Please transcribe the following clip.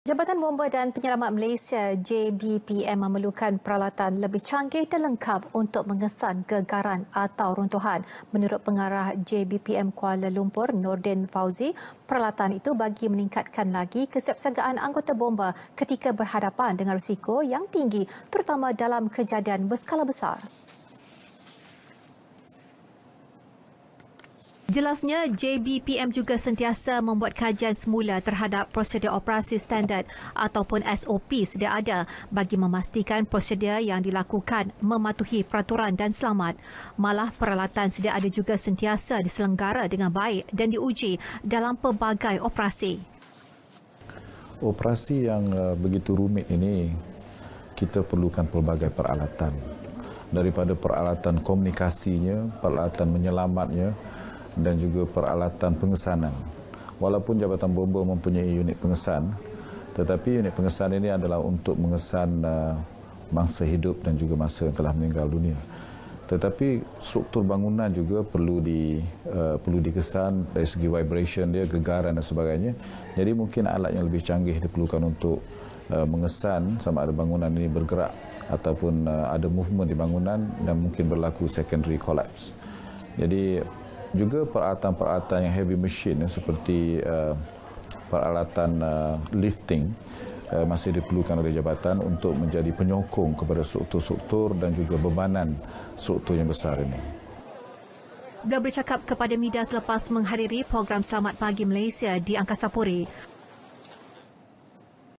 Jabatan Bomba dan Penyelamat Malaysia JBPM memerlukan peralatan lebih canggih dan lengkap untuk mengesan gegaran atau runtuhan. Menurut pengarah JBPM Kuala Lumpur, Nordin Fauzi, peralatan itu bagi meningkatkan lagi kesiapsiagaan anggota bomba ketika berhadapan dengan risiko yang tinggi terutama dalam kejadian berskala besar. Jelasnya, JBPM juga sentiasa membuat kajian semula terhadap prosedur operasi standard ataupun SOP sedia ada bagi memastikan prosedur yang dilakukan mematuhi peraturan dan selamat. Malah peralatan sedia ada juga sentiasa diselenggara dengan baik dan diuji dalam pelbagai operasi. Operasi yang uh, begitu rumit ini, kita perlukan pelbagai peralatan. Daripada peralatan komunikasinya, peralatan menyelamatnya, dan juga peralatan pengesanan. Walaupun Jabatan Bomba mempunyai unit pengesan, tetapi unit pengesan ini adalah untuk mengesan uh, mangsa hidup dan juga masa yang telah meninggal dunia. Tetapi struktur bangunan juga perlu di uh, perlu dikesan dari segi vibration dia, gegaran dan sebagainya. Jadi mungkin alat yang lebih canggih diperlukan untuk uh, mengesan sama ada bangunan ini bergerak ataupun uh, ada movement di bangunan dan mungkin berlaku secondary collapse. Jadi juga peralatan-peralatan yang heavy machine seperti uh, peralatan uh, lifting uh, masih diperlukan oleh jabatan untuk menjadi penyokong kepada struktur-struktur dan juga bebanan struktur yang besar ini. Beliau bercakap kepada media selepas menghadiri program Selamat Pagi Malaysia di Angkasa Puri.